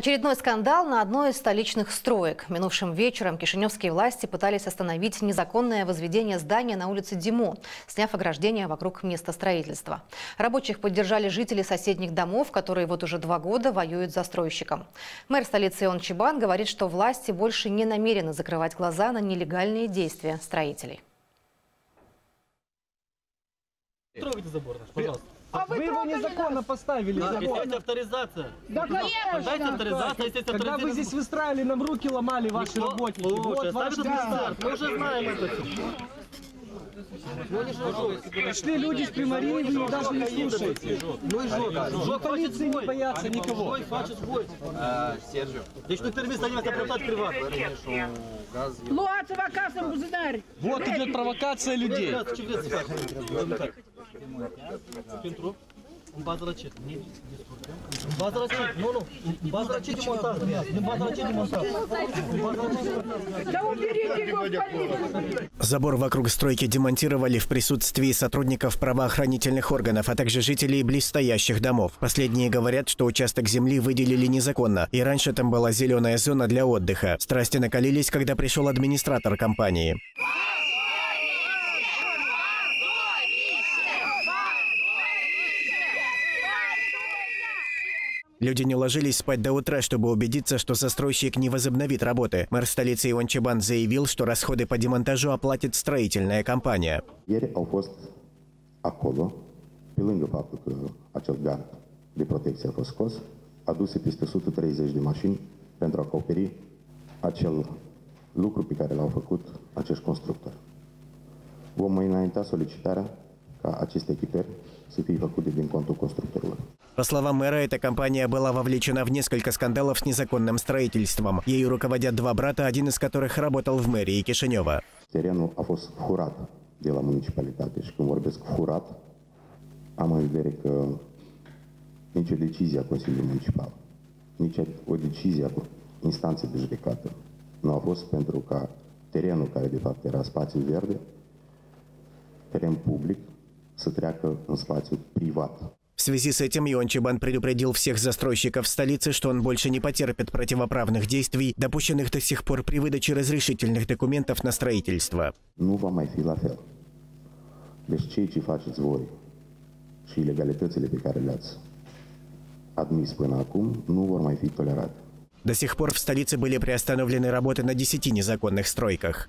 Очередной скандал на одной из столичных строек. Минувшим вечером кишиневские власти пытались остановить незаконное возведение здания на улице Димо, сняв ограждение вокруг места строительства. Рабочих поддержали жители соседних домов, которые вот уже два года воюют с застройщиком. Мэр столицы Ион Чебан говорит, что власти больше не намерены закрывать глаза на нелегальные действия строителей. Трогайте забор наш, пожалуйста. А вы, его незаконно поставили. Да. Есть авторизация. Да, конечно. Дайте авторизацию, если есть Когда вы авторизация. здесь выстраивали, нам руки ломали ваши Никто- работники. Слушай, вот ваш да. пистолет. Мы уже знаем это. Пришли люди с примарии, вы их даже не слушаете. Ну и жжет. Жжет, Полиции не боятся никого. Жжет, хочет să nimeni să plătat privat. permisul gaz Luați-vă acasă în buzunari! Вот идет провокация людей. Pentru? În bază la ce? În bază la ce? Nu, nu. În bază de montat? În bază de ce? Да уберите его в! Забор вокруг стройки демонтировали в присутствии сотрудников правоохранительных органов, а также жителей близстоящих домов. Последние говорят, что участок земли выделили незаконно, и раньше там была зеленая зона для отдыха. Страсти накалились, когда пришел администратор компании. Люди не ложились спать до утра, чтобы убедиться, что застройщик не возобновит работы. Мэр столицы Иван Чебан заявил, что расходы по демонтажу оплатит строительная компания. Ieri au fost acolo, pe lângă faptul că acel gard de protecție a fost scos, aduse peste 130 de mașini pentru a acoperi acel lucru pe care l-au făcut acești constructori. Vom înainta solicitarea ca aceste echipări să fie făcute din contul constructorilor. По словам мэра, эта компания была вовлечена в несколько скандалов с незаконным строительством. Ею руководят два брата, один из которых работал в мэрии Кишинева. În vedere că nicio decizie a Consiliului Municipal, nici o decizie a instanței de judecată nu a fost pentru ca terenul care de fapt era spațiu verde, teren public, să treacă în spațiu privat. В связи с этим Чебан предупредил всех застройщиков столицы, что он больше не потерпит противоправных действий, допущенных до сих пор при выдаче разрешительных документов на строительство. Nu va mai fi la fel. Deci cei ce faceți voi și ilegalitățile pe care le-ați admis până acum nu vor mai fi tolerate. До сих пор в столице были приостановлены работы на 10 незаконных стройках.